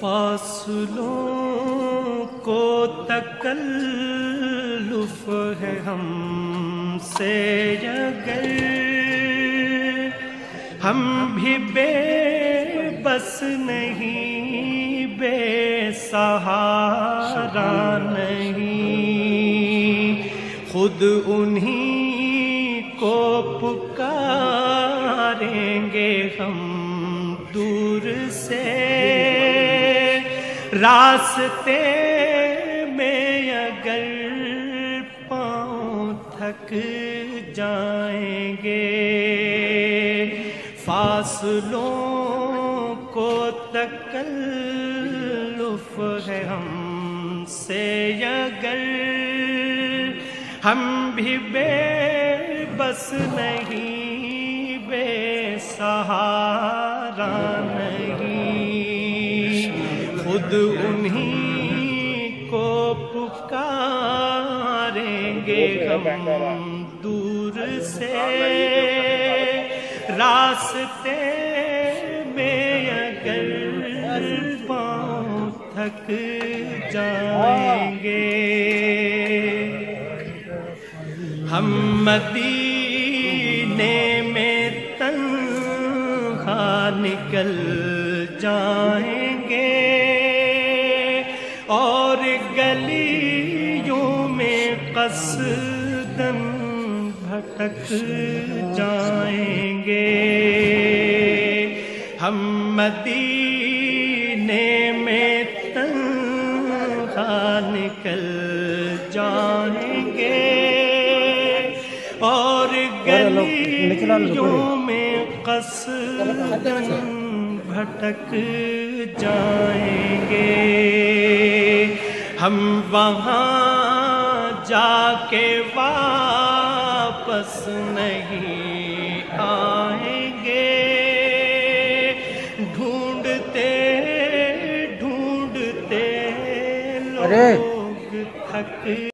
फासलों को तकल्लुफ है हमसे अगर हम भी बेबस नहीं बेसहारा नहीं। खुद उन्हीं को पुकारेंगे हम दूर से। रास्ते में अगर पाँव थक जाएँगे, फासलों को तकल्लुफ है हमसे अगर। हम भी बेबस नहीं, बेसहारा नहीं। खुद उन्हीं को पुकारेंगे हम दूर से। रास्ते में अगर थक जाएँगे, हम मदीने में तन्हा निकल जाएँगे। और गलियों में कसदम भटक जाएँगे। हम मदीने में तन्हा निकल जाएँगे। और गलियों में कसदम भटक जाएँगे। हम वहाँ जाके वापस नहीं आएँगे। ढूंढते ढूंढते लोग थक